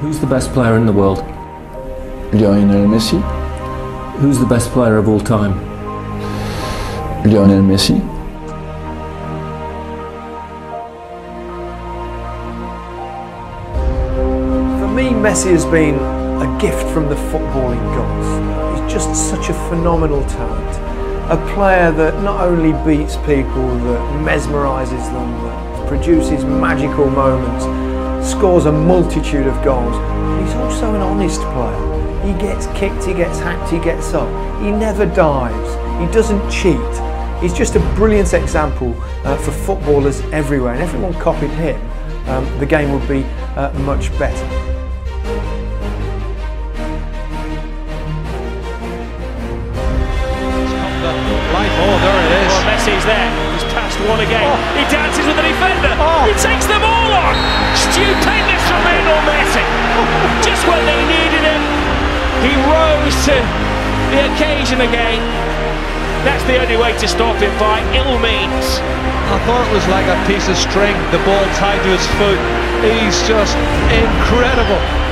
Who's the best player in the world? Lionel Messi. Who's the best player of all time? Lionel Messi. For me, Messi has been a gift from the footballing gods. Just such a phenomenal talent. A player that not only beats people, that mesmerises them, that produces magical moments, scores a multitude of goals. He's also an honest player. He gets kicked, he gets hacked, he gets up. He never dives. He doesn't cheat. He's just a brilliant example uh, for footballers everywhere. And everyone copied him, um, the game would be uh, much better. Again. Oh. He dances with the defender. Oh. He takes them all on. Stupendous from Lionel Messi. Just when they needed him, he rose to the occasion again. That's the only way to stop it by ill means. I thought it was like a piece of string, the ball tied to his foot. He's just incredible.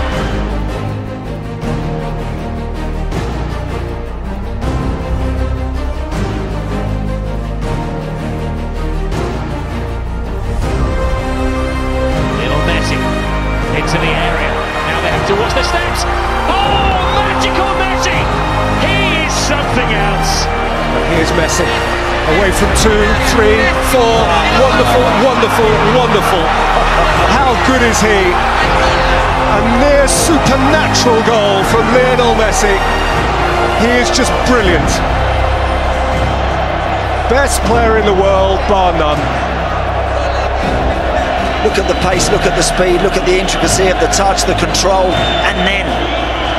Watch the steps. Oh, magical Messi! He is something else. Here's Messi. Away from two, three, four. Wonderful, wonderful, wonderful. How good is he? A near supernatural goal from Lionel Messi. He is just brilliant. Best player in the world, bar none. Look at the pace, look at the speed, look at the intricacy of the touch, the control, and then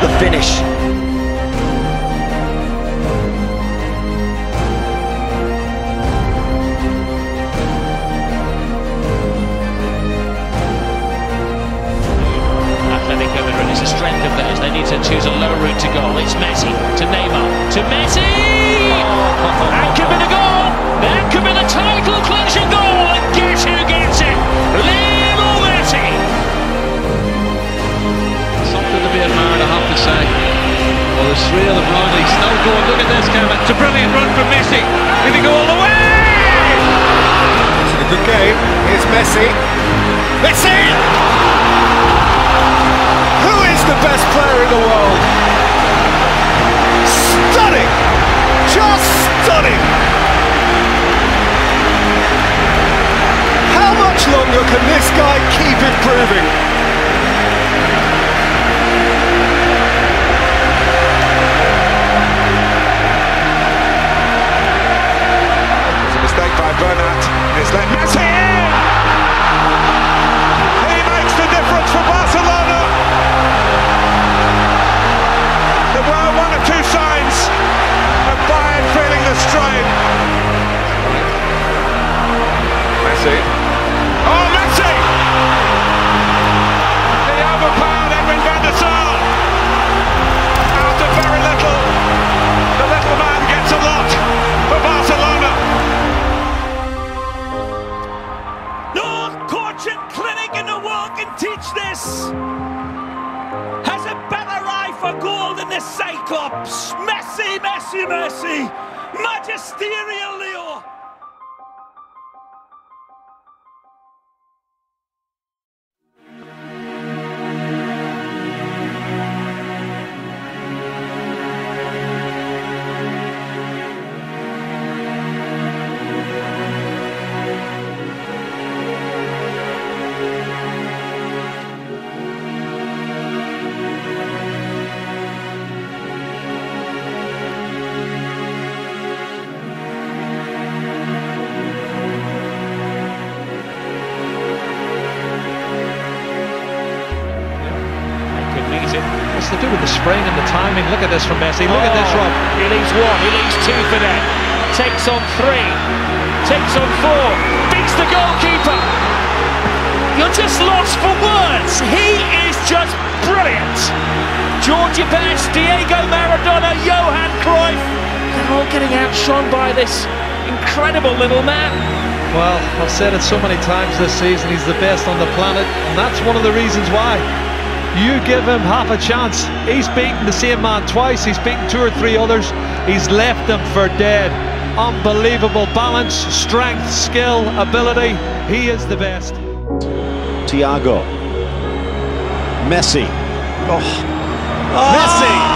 the finish. Messi. Messi! Who is the best player in the world? Stunning! Just stunning! How much longer can this guy keep improving? Has a better eye for goal than the Cyclops. Messi, Messi, Messi. Magisterial Leo. To do with the spring and the timing? Look at this from Messi. Look at this Oh, run. He leaves one, he leaves two for them. Takes on three, takes on four, beats the goalkeeper. You're just lost for words. He is just brilliant. Georgie Best, Diego Maradona, Johan Cruyff, They're all getting outshone by this incredible little man. Well, I've said it so many times this season, he's the best on the planet, and that's one of the reasons why. You give him half a chance. He's beaten the same man twice, he's beaten two or three others, he's left them for dead. Unbelievable balance, strength, skill, ability. He is the best. Thiago. Messi. Oh. Messi! Oh.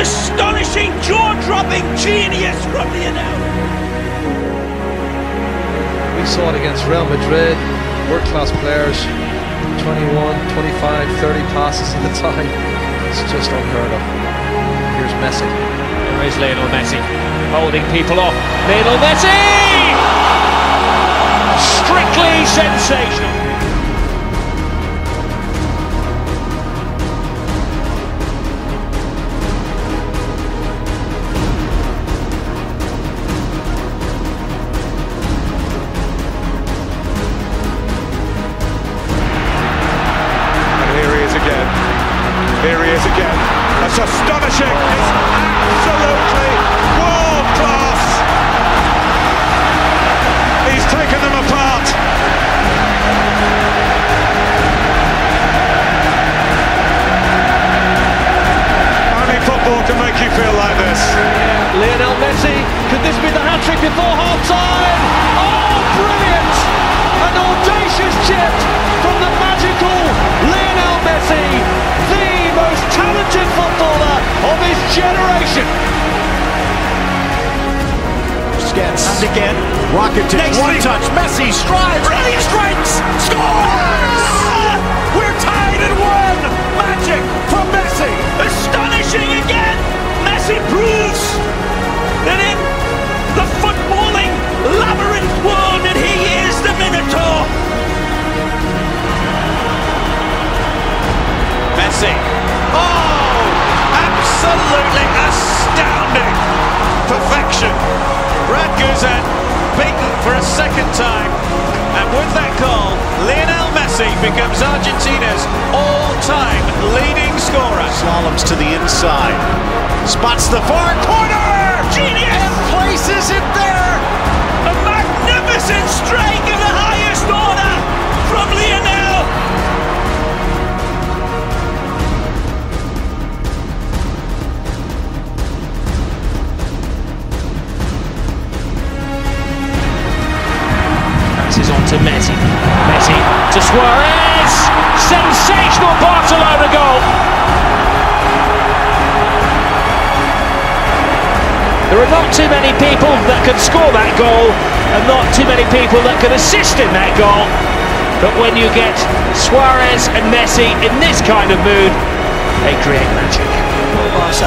Astonishing, jaw-dropping genius from Lionel. We saw it against Real Madrid, world-class players, 21, 25, 30 passes at a time. It's just unheard of. Here's Messi. There is Lionel Messi holding people off. Lionel Messi! Strictly sensational. Here he is again. That's astonishing. It's absolutely world class. He's taken them apart. Only football can make you feel like this. Busquets. And again. Rakitic. One touch. Messi strides. Brilliant strikes! Scores! We're tied at one! Magic from Messi! Astonishing again! Messi proves that in the footballing labyrinth world that he is the Minotaur! Messi. Oh, absolutely astounding perfection. Brad Guzan beaten for a second time. And with that goal, Lionel Messi becomes Argentina's all-time leading scorer. Slaloms to the inside. Spots the far corner. Genius! And places it there. A magnificent strike Passes on to Messi. Messi to Suarez. Sensational Barcelona goal. There are not too many people that can score that goal and not too many people that can assist in that goal. But when you get Suarez and Messi in this kind of mood, they create magic. Barca.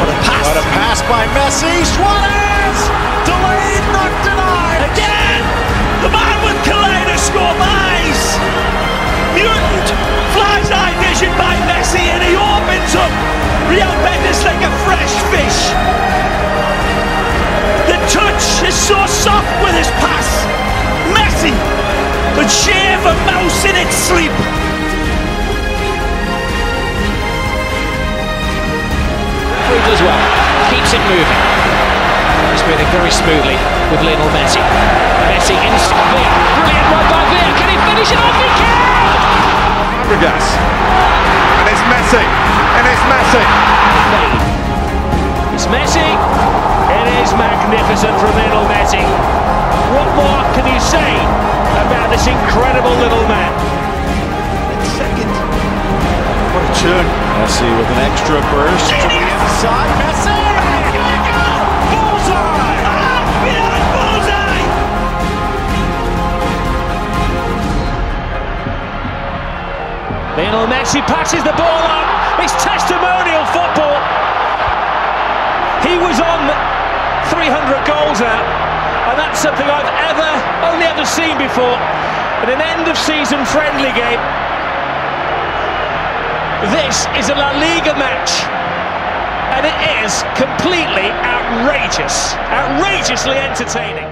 What a pass! What a pass by Messi. Suarez. Kaleidoscope eyes! Mutant flies eye vision by Messi and he opens up Real Betis like a fresh fish. The touch is so soft with his pass. Messi could shave a mouse in its sleep. As well. Keeps it moving. He's moving very smoothly with Lionel Messi. Messi instant Villa. Brilliant run by Villa. Can he finish it off? He can! Fabregas. And it's Messi. And it's Messi. It's Messi. It is magnificent from Lionel Messi. What more can you say about this incredible little man? Second. What a tune. Messi with an extra burst to the inside. Messi. Lionel Messi passes the ball on. It's testimonial football. He was on 300 goals now, and that's something I've ever, only ever seen before in an end of season friendly game. This is a La Liga match. And it is completely outrageous, outrageously entertaining.